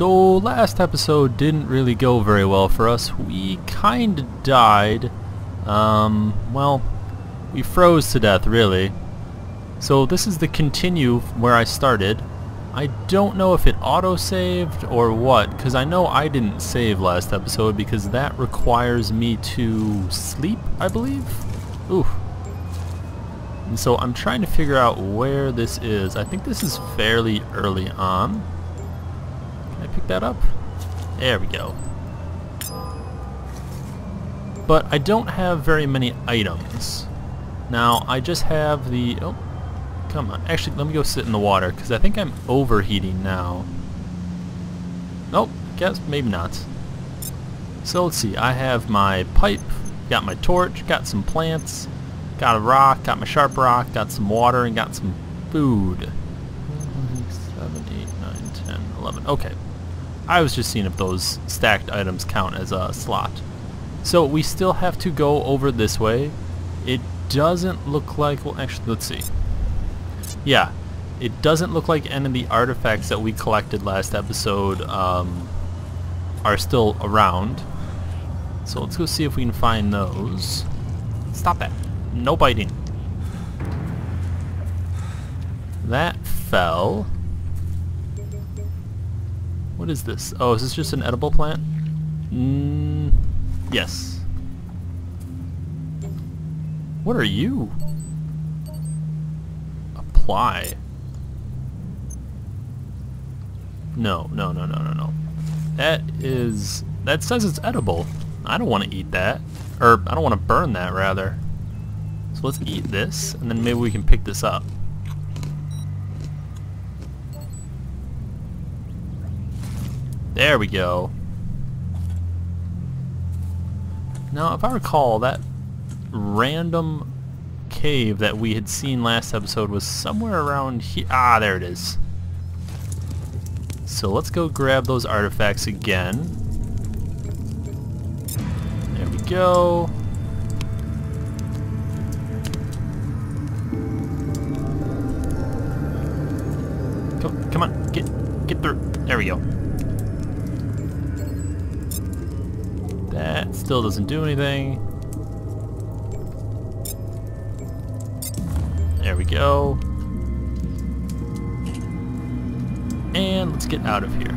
So last episode didn't really go very well for us. We kinda died. Um, well, we froze to death really. So this is the continue where I started. I don't know if it auto-saved or what, because I know I didn't save last episode because that requires me to sleep, I believe? Ooh. And so I'm trying to figure out where this is. I think this is fairly early on. I pick that up? There we go. But I don't have very many items. Now, I just have the... Oh, Come on. Actually, let me go sit in the water, because I think I'm overheating now. Nope, guess maybe not. So let's see, I have my pipe, got my torch, got some plants, got a rock, got my sharp rock, got some water, and got some food. 7, 8, 9, 10, 11. Okay. I was just seeing if those stacked items count as a slot. So we still have to go over this way. It doesn't look like, well actually, let's see. Yeah, it doesn't look like any of the artifacts that we collected last episode um, are still around. So let's go see if we can find those. Stop that. No biting. That fell. What is this? Oh, is this just an edible plant? Mm, yes. What are you? apply. No, no, no, no, no, no. That is... That says it's edible. I don't want to eat that. Or, I don't want to burn that, rather. So let's eat this, and then maybe we can pick this up. There we go. Now, if I recall, that random cave that we had seen last episode was somewhere around here. Ah, there it is. So let's go grab those artifacts again. There we go. Still doesn't do anything. There we go. And let's get out of here.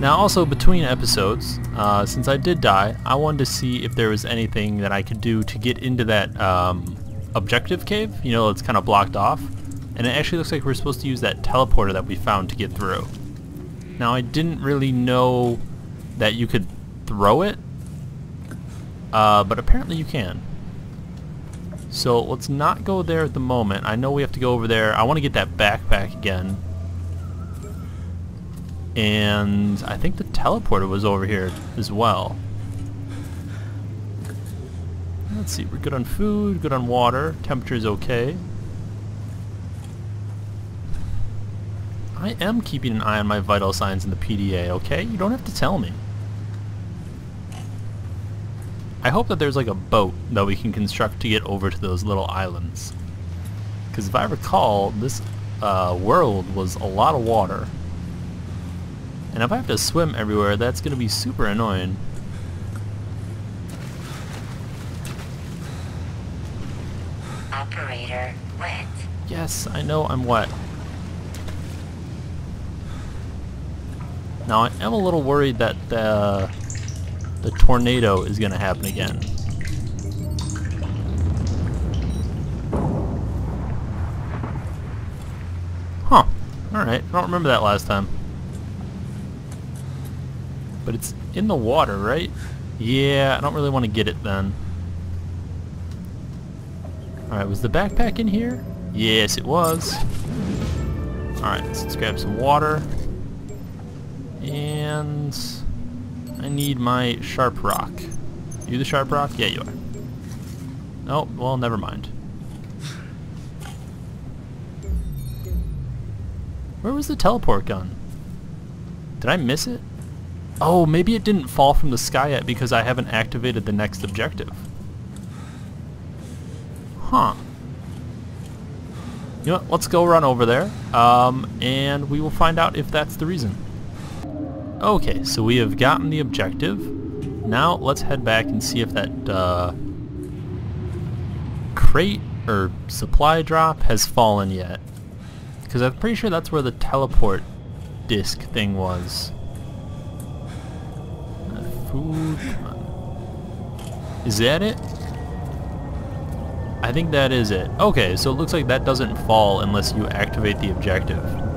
Now also between episodes, uh, since I did die, I wanted to see if there was anything that I could do to get into that um, objective cave. You know, it's kind of blocked off. And it actually looks like we're supposed to use that teleporter that we found to get through. Now I didn't really know that you could throw it, uh, but apparently you can. So let's not go there at the moment. I know we have to go over there. I want to get that backpack again. And I think the teleporter was over here as well. Let's see, we're good on food, good on water, temperature is okay. I am keeping an eye on my vital signs in the PDA, okay? You don't have to tell me. I hope that there's like a boat that we can construct to get over to those little islands. Because if I recall, this uh, world was a lot of water. And if I have to swim everywhere, that's going to be super annoying. Operator, wet. Yes, I know I'm wet. Now I am a little worried that the the tornado is going to happen again. Huh. Alright, I don't remember that last time. But it's in the water, right? Yeah, I don't really want to get it then. Alright, was the backpack in here? Yes, it was. Alright, so let's grab some water. And... I need my sharp rock. You the sharp rock? Yeah, you are. Oh, well, never mind. Where was the teleport gun? Did I miss it? Oh, maybe it didn't fall from the sky yet because I haven't activated the next objective. Huh. You know what, let's go run over there, um, and we will find out if that's the reason. Okay, so we have gotten the objective. Now let's head back and see if that uh, crate or supply drop has fallen yet. Because I'm pretty sure that's where the teleport disc thing was. Is that it? I think that is it. Okay, so it looks like that doesn't fall unless you activate the objective.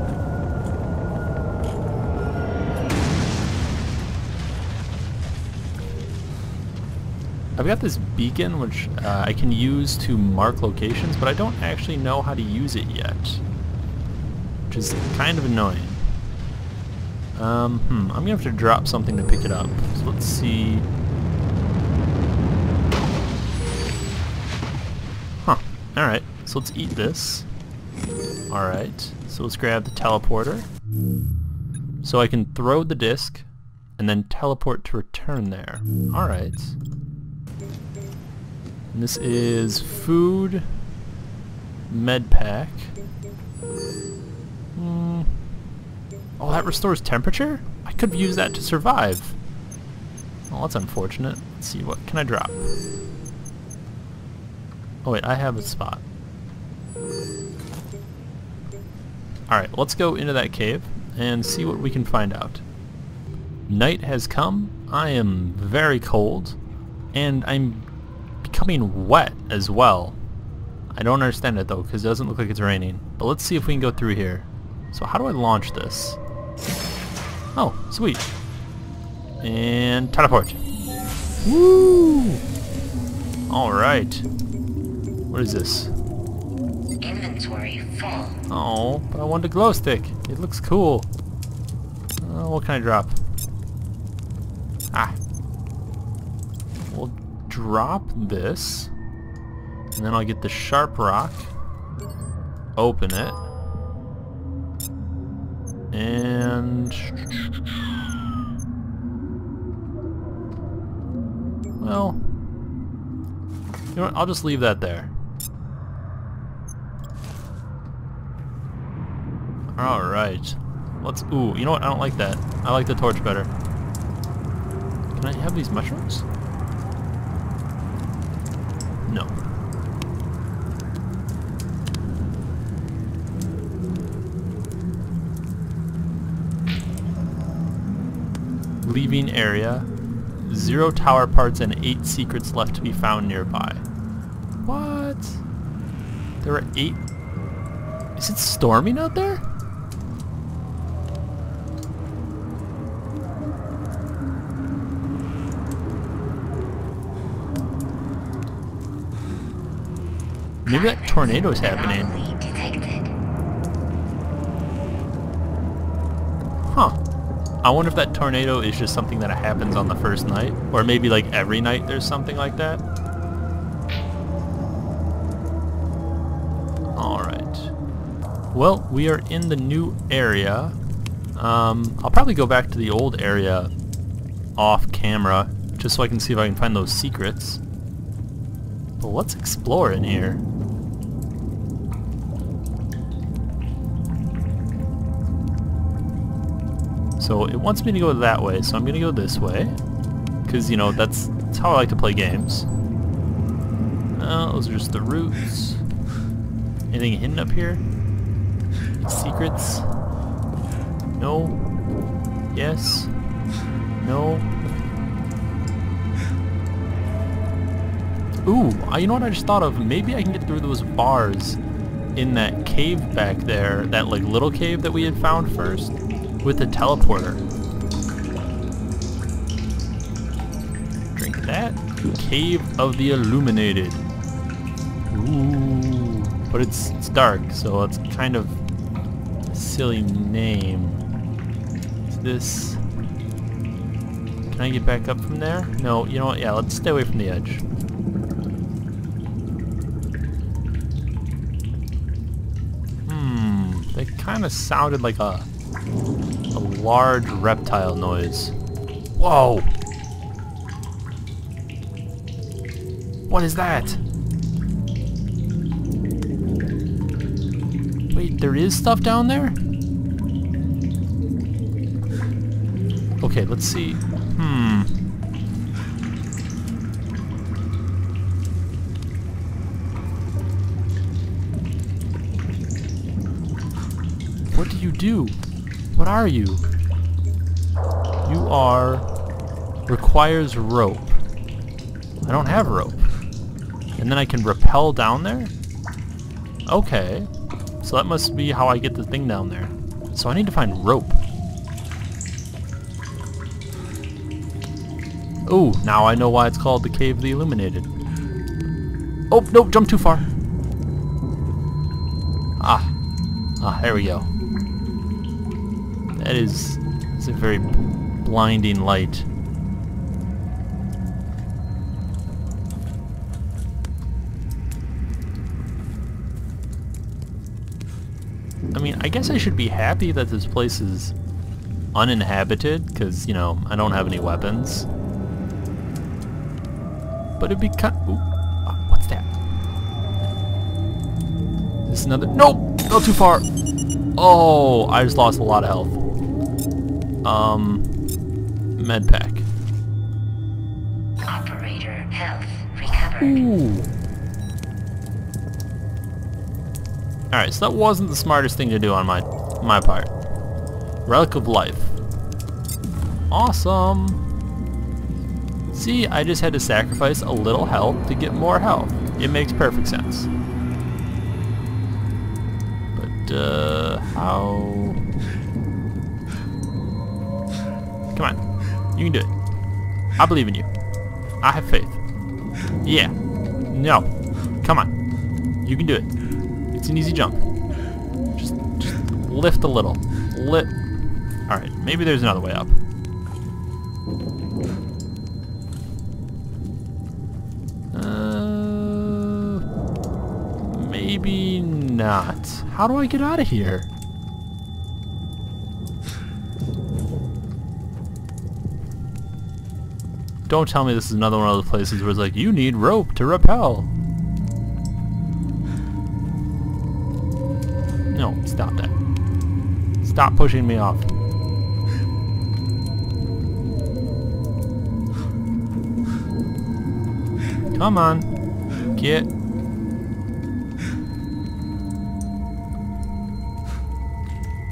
I've got this beacon which uh, I can use to mark locations, but I don't actually know how to use it yet. Which is kind of annoying. Um, hmm, I'm gonna have to drop something to pick it up. So let's see. Huh, alright, so let's eat this. Alright, so let's grab the teleporter. So I can throw the disc and then teleport to return there. Alright. And this is food, med pack. Mm. Oh, that restores temperature? I could used that to survive. Well, that's unfortunate. Let's see, what can I drop? Oh wait, I have a spot. Alright, let's go into that cave and see what we can find out. Night has come, I am very cold, and I'm becoming wet as well. I don't understand it though, because it doesn't look like it's raining. But let's see if we can go through here. So how do I launch this? Oh, sweet. And teleport. Woo! Alright. What is this? Inventory full. Oh, but I want a glow stick. It looks cool. Uh, what can I drop? Ah, drop this, and then I'll get the sharp rock, open it, and well, you know what, I'll just leave that there. Alright. Let's, ooh, you know what, I don't like that. I like the torch better. Can I have these mushrooms? No. Leaving area. Zero tower parts and eight secrets left to be found nearby. What? There are eight... Is it storming out there? Maybe that tornado is happening. Huh. I wonder if that tornado is just something that happens on the first night. Or maybe like every night there's something like that. Alright. Well, we are in the new area. Um, I'll probably go back to the old area off camera just so I can see if I can find those secrets. But let's explore in here. So it wants me to go that way, so I'm going to go this way. Because, you know, that's, that's how I like to play games. Uh, those are just the roots. Anything hidden up here? Secrets? No. Yes. No. Ooh, you know what I just thought of? Maybe I can get through those bars in that cave back there, that like little cave that we had found first with a teleporter. Drink that. Cave of the Illuminated. Ooh. But it's, it's dark, so it's kind of silly name. Is this... Can I get back up from there? No, you know what? Yeah, let's stay away from the edge. Hmm, they kind of sounded like a a large reptile noise. Whoa! What is that? Wait, there is stuff down there? Okay, let's see. Hmm. What do you do? What are you? You are... requires rope. I don't have rope. And then I can rappel down there? Okay. So that must be how I get the thing down there. So I need to find rope. Oh, now I know why it's called the Cave of the Illuminated. Oh, no, jump too far. Ah. Ah, there we go. That is, is a very blinding light. I mean, I guess I should be happy that this place is uninhabited, because, you know, I don't have any weapons. But it'd be kind Ooh, uh, what's that? Is this another... Nope! Go too far! Oh, I just lost a lot of health. Um, med pack. Operator health recovered. Ooh. Alright, so that wasn't the smartest thing to do on my my part. Relic of Life. Awesome! See, I just had to sacrifice a little health to get more health. It makes perfect sense. But, uh, how... You can do it. I believe in you. I have faith. Yeah. No. Come on. You can do it. It's an easy jump. Just, just lift a little. Lift. Alright, maybe there's another way up. Uh, maybe not. How do I get out of here? Don't tell me this is another one of those places where it's like, you need rope to rappel. No, stop that. Stop pushing me off. Come on. Get.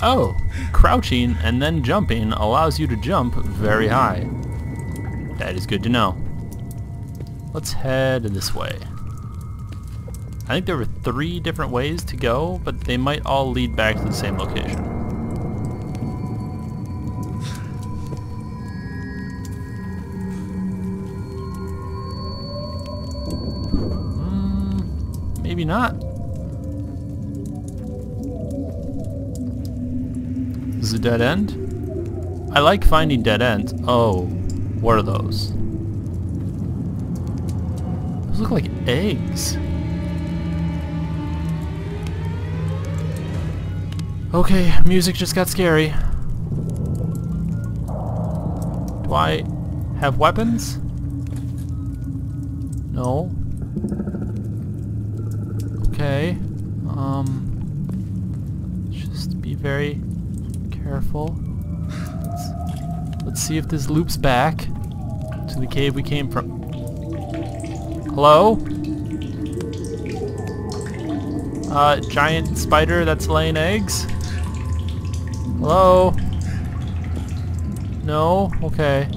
Oh, crouching and then jumping allows you to jump very high. That is good to know. Let's head this way. I think there were three different ways to go, but they might all lead back to the same location. Mm, maybe not. This is a dead end? I like finding dead ends. Oh, what are those? Those look like eggs. Okay, music just got scary. Do I have weapons? No. Okay. Um. Just be very careful. Let's, let's see if this loops back to the cave we came from. Hello? Uh, giant spider that's laying eggs? Hello? No? Okay.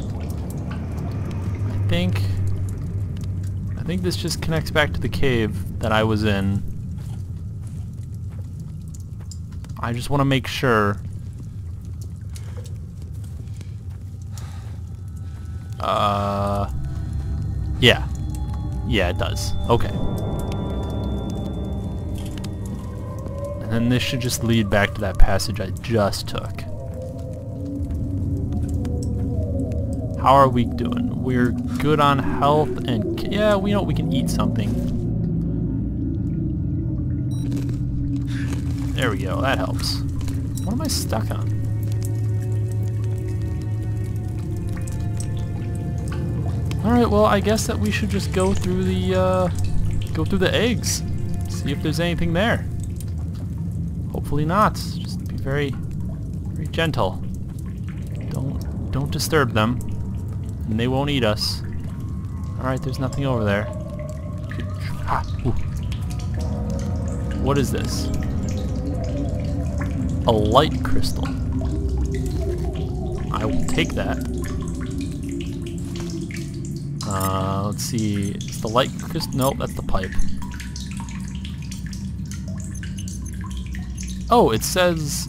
I think... I think this just connects back to the cave that I was in. I just want to make sure. Uh... Yeah. Yeah, it does. Okay. And then this should just lead back to that passage I just took. How are we doing? We're good on health and... Yeah, we know we can eat something. There we go, that helps. What am I stuck on? Alright, well, I guess that we should just go through the, uh, go through the eggs. See if there's anything there. Hopefully not. Just be very, very gentle. Don't, don't disturb them, and they won't eat us. All right, there's nothing over there. What is this? A light crystal. I will take that. Uh, let's see. Is the light crystal? Nope, that's the pipe. Oh, it says...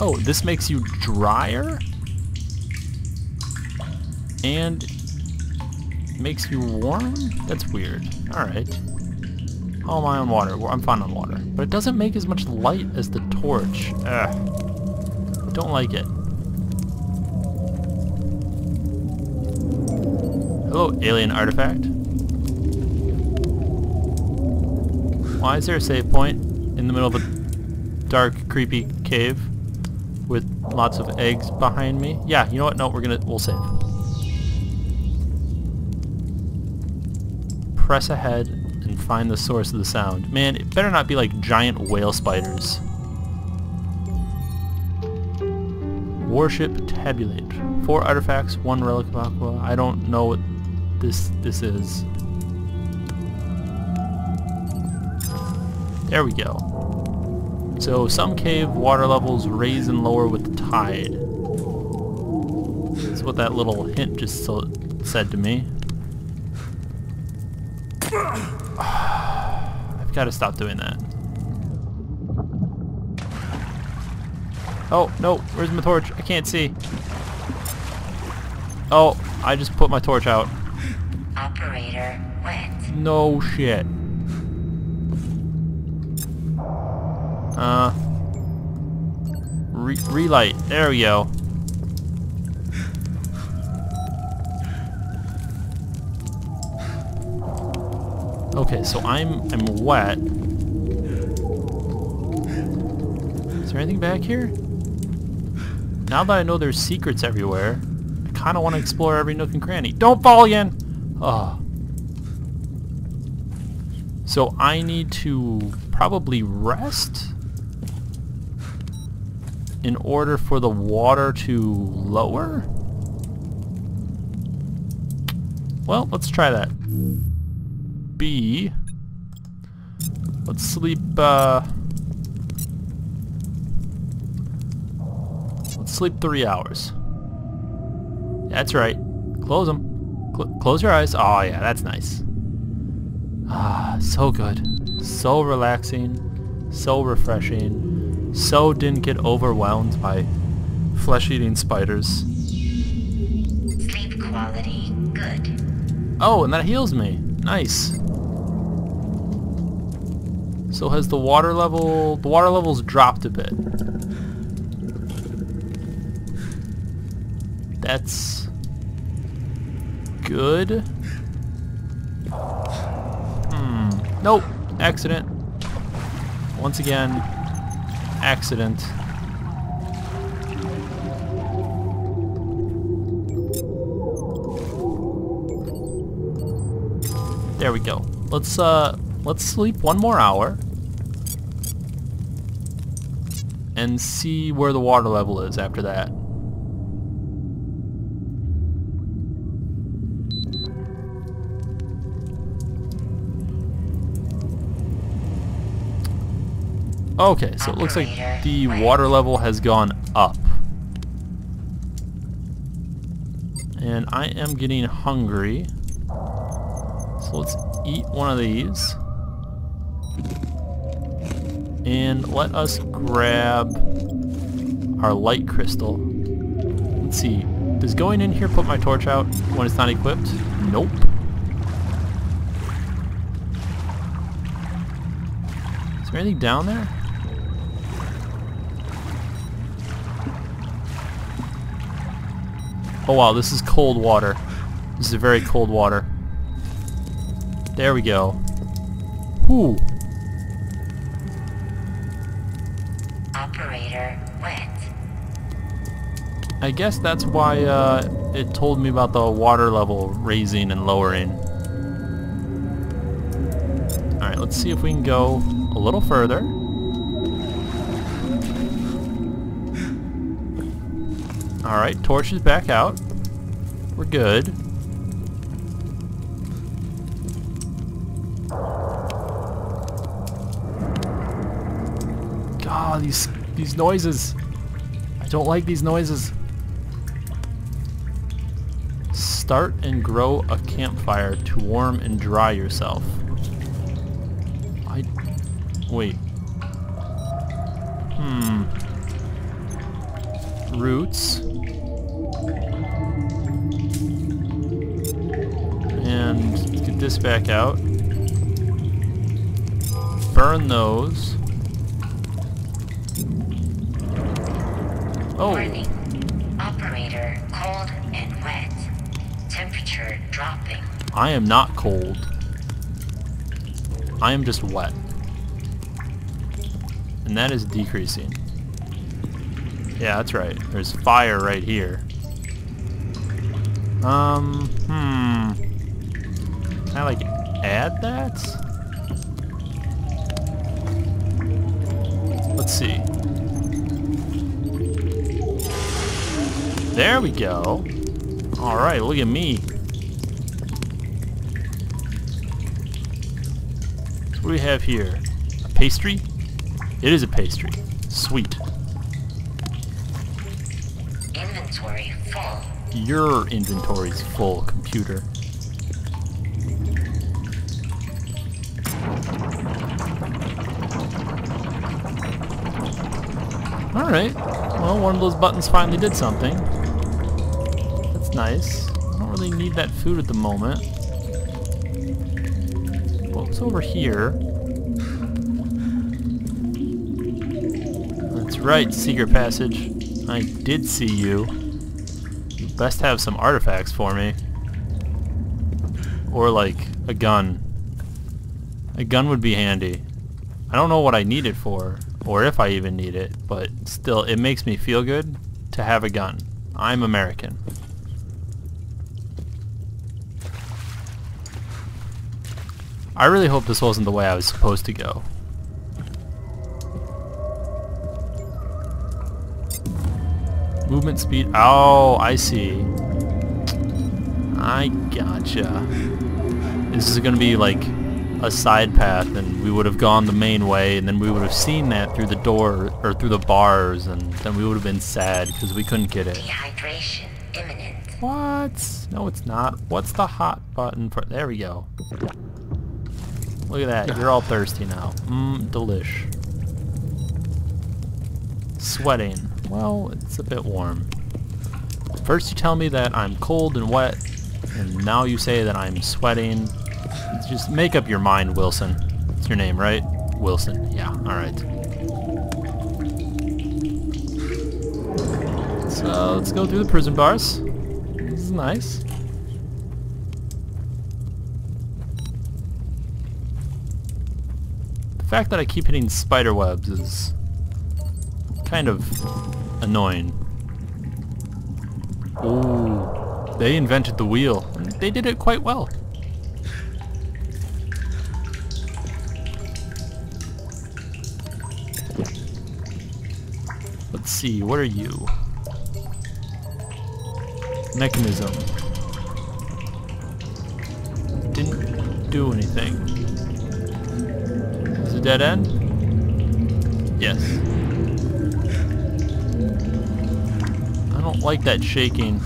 Oh, this makes you drier? And makes you warm? That's weird. Alright. How am I on water? I'm fine on water. But it doesn't make as much light as the torch. Ugh. Don't like it. Hello, alien artifact. Why is there a save point in the middle of a dark, creepy cave with lots of eggs behind me? Yeah, you know what? No, we're gonna, we'll save. Press ahead and find the source of the sound. Man, it better not be like giant whale spiders. Warship tabulate. Four artifacts, one relic of aqua. I don't know what this this is. There we go. So some cave water levels raise and lower with the tide. That's what that little hint just so said to me. I've got to stop doing that. Oh, no, where's my torch? I can't see. Oh, I just put my torch out. Operator wet. No shit. Uh, re relight. There we go. Okay, so I'm I'm wet. Is there anything back here? Now that I know there's secrets everywhere, I kind of want to explore every nook and cranny. Don't fall again! Oh. So I need to probably rest in order for the water to lower? Well, let's try that. B. Let's sleep, uh... Let's sleep three hours. That's right. Close them. Cl close your eyes. Oh, yeah, that's nice. Ah, so good. So relaxing. So refreshing. So didn't get overwhelmed by flesh-eating spiders. Sleep quality good. Oh, and that heals me. Nice. So has the water level... The water level's dropped a bit. That's... Good. Hmm. Nope. Accident. Once again, accident. There we go. Let's uh let's sleep one more hour and see where the water level is after that. Okay, so it looks like the water level has gone up. And I am getting hungry. So let's eat one of these. And let us grab our light crystal. Let's see. Does going in here put my torch out when it's not equipped? Nope. Is there anything down there? Oh wow, this is cold water. This is very cold water. There we go. Whew. Operator wet. I guess that's why uh, it told me about the water level raising and lowering. Alright, let's see if we can go a little further. Alright, torch is back out. We're good. God, these these noises. I don't like these noises. Start and grow a campfire to warm and dry yourself. I wait. Hmm. Roots. This back out. Burn those. Oh, Warning. Operator cold and wet. Temperature dropping. I am not cold. I am just wet. And that is decreasing. Yeah, that's right. There's fire right here. Um, hmm. Can I like add that? Let's see. There we go. Alright, look at me. What do we have here? A pastry? It is a pastry. Sweet. Inventory full. Your inventory's full, computer. Alright. Well, one of those buttons finally did something. That's nice. I don't really need that food at the moment. What's over here? That's right, secret passage. I did see you. You best have some artifacts for me. Or like a gun. A gun would be handy. I don't know what I need it for, or if I even need it, but still, it makes me feel good to have a gun. I'm American. I really hope this wasn't the way I was supposed to go. Movement speed. Oh, I see. I gotcha. This is gonna be like a side path and we would have gone the main way and then we would have seen that through the door or through the bars and then we would have been sad because we couldn't get it. Dehydration imminent. What? No, it's not. What's the hot button for? There we go. Look at that. You're all thirsty now. Mmm, delish. Sweating. Well, it's a bit warm. First you tell me that I'm cold and wet, and now you say that I'm sweating. Just make up your mind, Wilson. It's your name, right? Wilson. Yeah, alright. So, let's go through the prison bars. This is nice. The fact that I keep hitting spider webs is kind of annoying. Ooh, they invented the wheel. They did it quite well. Let's see, what are you? Mechanism. Didn't do anything. Is it dead end? Yes. I don't like that shaking.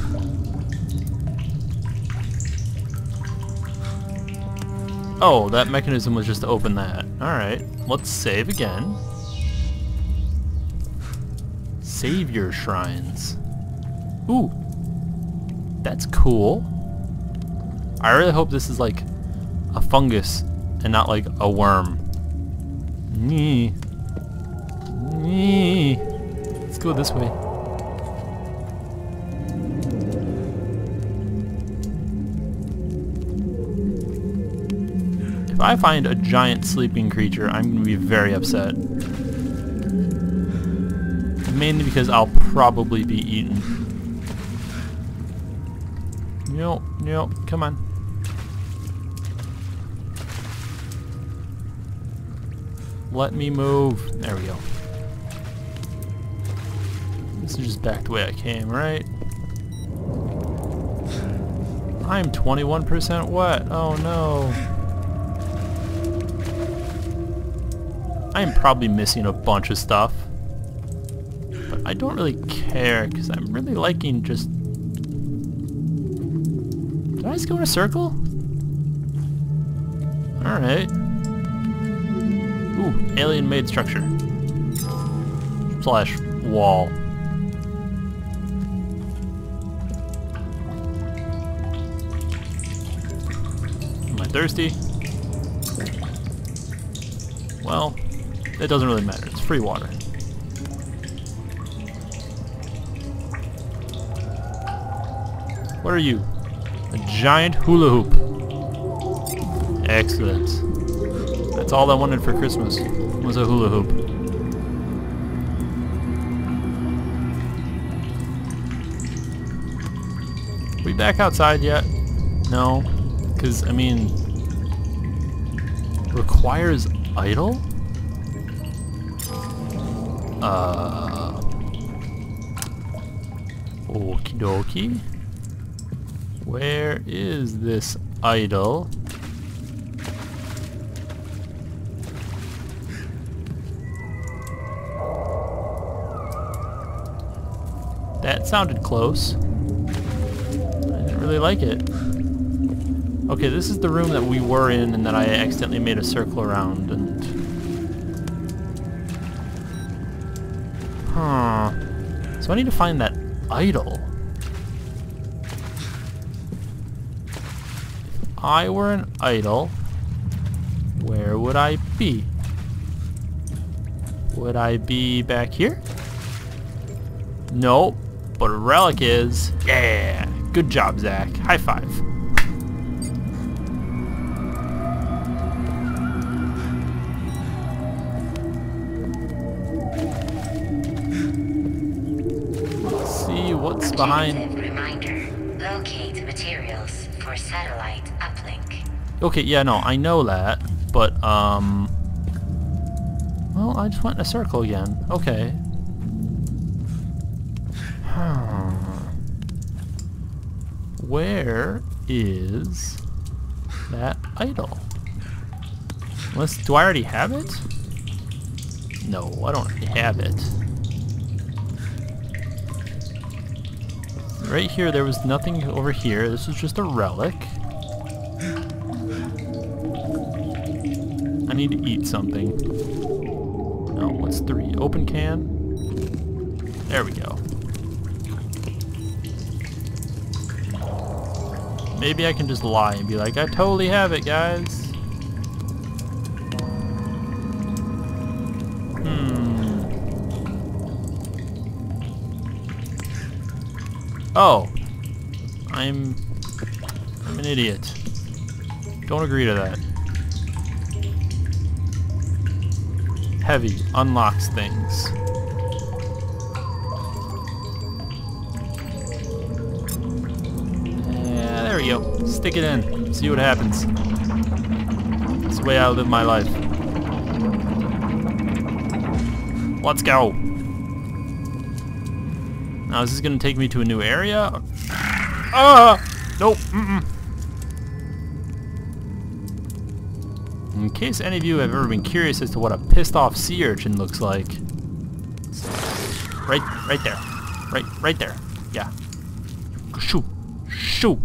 Oh, that mechanism was just to open that. Alright, let's save again. Savior shrines. Ooh. That's cool. I really hope this is like a fungus and not like a worm. Nee. Nee. Let's go this way. If I find a giant sleeping creature, I'm going to be very upset. Mainly because I'll probably be eaten. No, no, come on. let me move. There we go. This is just back the way I came, right? I'm 21% wet. Oh no. I'm probably missing a bunch of stuff. I don't really care because I'm really liking just... Did I just go in a circle? Alright. Ooh, alien-made structure. Slash wall. Am I thirsty? Well, it doesn't really matter. It's free water. What are you? A giant hula hoop. Excellent. That's all I wanted for Christmas, was a hula hoop. We back outside yet? No? Because, I mean... Requires idol? Uh... Okie dokie. Where is this idol? That sounded close. I didn't really like it. Okay, this is the room that we were in and that I accidentally made a circle around and... Huh. So I need to find that idol. I were an idol, where would I be? Would I be back here? Nope. But a relic is. Yeah. Good job, Zach. High five. Let's see what's behind. Reminder. Locate materials for satellite. Okay, yeah, no, I know that, but um. Well, I just went in a circle again. Okay. Where is that idol? Unless, do I already have it? No, I don't have it. Right here, there was nothing over here. This was just a relic. Need to eat something. No, what's three? Open can? There we go. Maybe I can just lie and be like, I totally have it, guys. Hmm. Oh. I'm... I'm an idiot. Don't agree to that. Heavy unlocks things. Yeah, there we go. Stick it in. See what happens. It's the way I live my life. Let's go. Now is this gonna take me to a new area? Ah! Nope. Mm-mm. In case any of you have ever been curious as to what a pissed off sea urchin looks like. Right right there. Right right there. Yeah. Shoo. Shoo.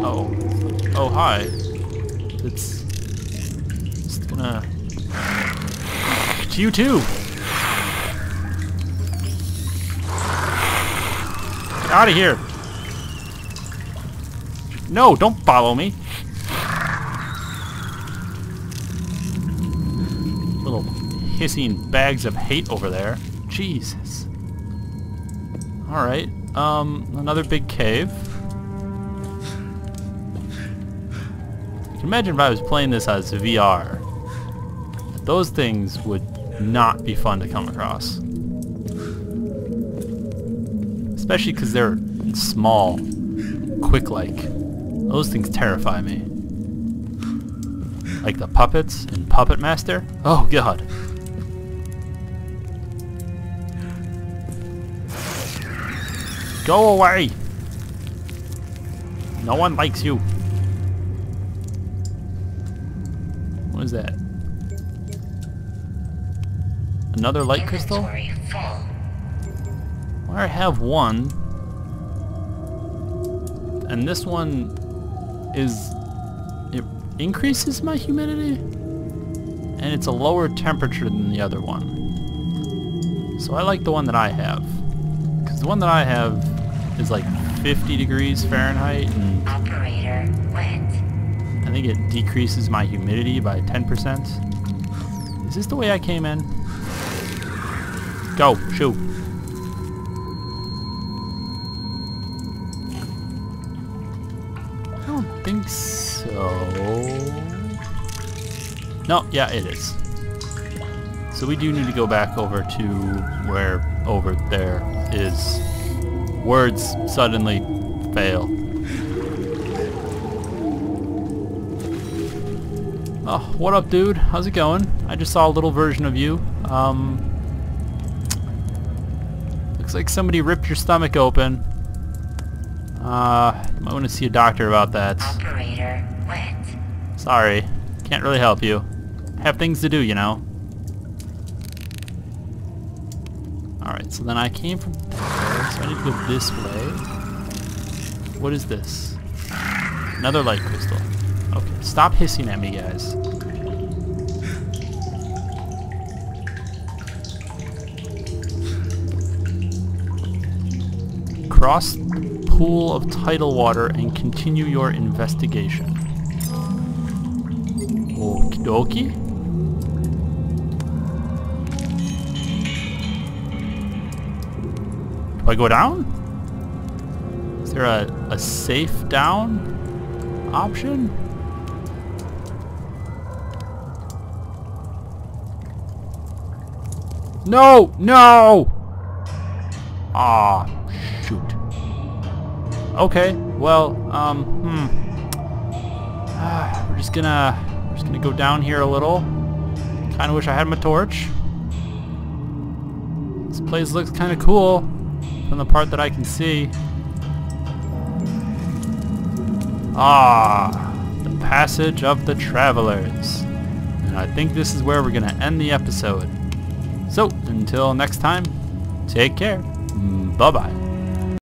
Oh. Oh hi. It's just gonna to you too. Out of here. No, don't follow me. Little hissing bags of hate over there. Jesus. Alright. Um, another big cave. Imagine if I was playing this as VR. Those things would not be fun to come across. Especially because they're small, quick-like. Those things terrify me. Like the puppets in Puppet Master? Oh god. Go away! No one likes you. What is that? Another light crystal? Inventory full. Well, I have one. And this one is... It increases my humidity? And it's a lower temperature than the other one. So I like the one that I have. Because the one that I have is like 50 degrees Fahrenheit and Operator. I think it decreases my humidity by 10%. Is this the way I came in? Go, shoot. No, yeah, it is. So we do need to go back over to where over there is. Words suddenly fail. Oh, what up, dude? How's it going? I just saw a little version of you. Um, looks like somebody ripped your stomach open. Uh, you might want to see a doctor about that. Operator wet. Sorry, can't really help you. Have things to do, you know. Alright, so then I came from there, so I need to go this way. What is this? Another light crystal. Okay, stop hissing at me, guys. Cross the pool of tidal water and continue your investigation. Okie dokie. Do I go down? Is there a, a safe down option? No! No! Ah, shoot. Okay, well, um, hmm. Ah, we're just gonna, we're just gonna go down here a little. Kinda wish I had my torch. This place looks kinda cool from the part that I can see. Ah, the passage of the travelers. And I think this is where we're gonna end the episode. So, until next time, take care. Bye-bye.